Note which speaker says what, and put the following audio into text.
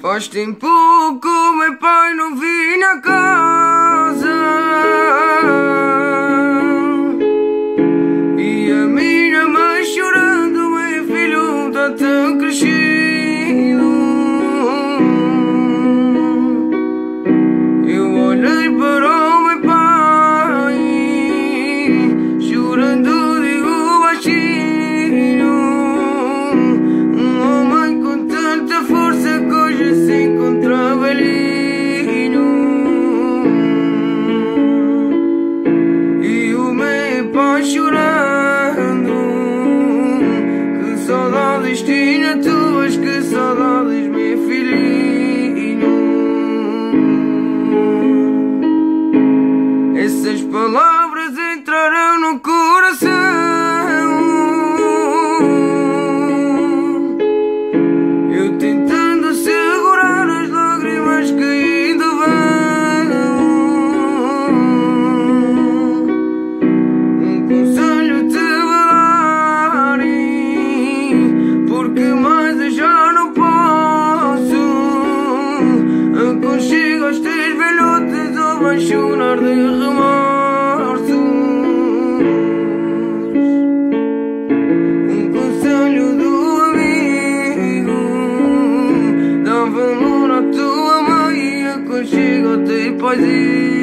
Speaker 1: Faz tempo que meu pai não vinha casa. E a minha mãe chorando, meu filho tá tão crescido saudades tinha tuas, que saudades meu filhinho Essas palavras entraram no coração chorar de remorsos um conselho do amigo. Dá valor à tua mãe e aconchego ao teu paizinho